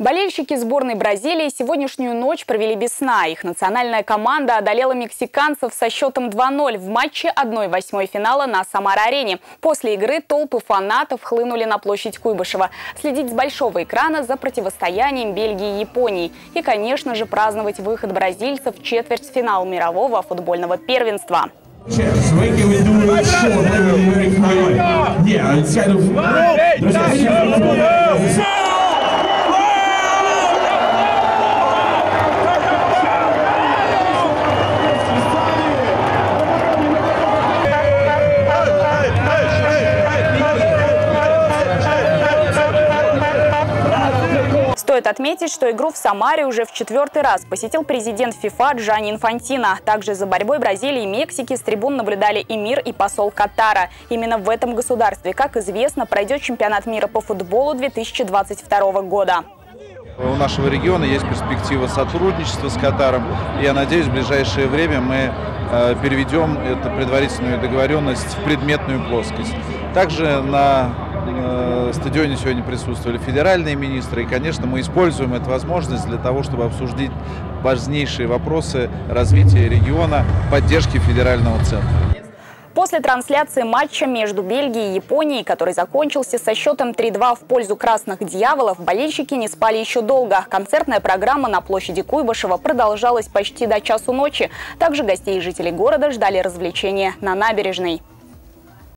Болельщики сборной Бразилии сегодняшнюю ночь провели без сна. Их национальная команда одолела мексиканцев со счетом 2-0 в матче 1-8 финала на Самара-арене. После игры толпы фанатов хлынули на площадь Куйбышева. Следить с большого экрана за противостоянием Бельгии и Японии. И, конечно же, праздновать выход бразильцев в четвертьфинал мирового футбольного первенства. Стоит отметить, что игру в Самаре уже в четвертый раз посетил президент ФИФА Джани Инфантино. Также за борьбой Бразилии и Мексики с трибун наблюдали и мир, и посол Катара. Именно в этом государстве, как известно, пройдет чемпионат мира по футболу 2022 года. У нашего региона есть перспектива сотрудничества с Катаром. Я надеюсь, в ближайшее время мы э, переведем эту предварительную договоренность в предметную плоскость. Также на э, стадионе сегодня присутствовали федеральные министры. И, конечно, мы используем эту возможность для того, чтобы обсудить важнейшие вопросы развития региона, поддержки федерального центра. После трансляции матча между Бельгией и Японией, который закончился со счетом 3-2 в пользу красных дьяволов, болельщики не спали еще долго. Концертная программа на площади Куйбышева продолжалась почти до часу ночи. Также гостей и жителей города ждали развлечения на набережной.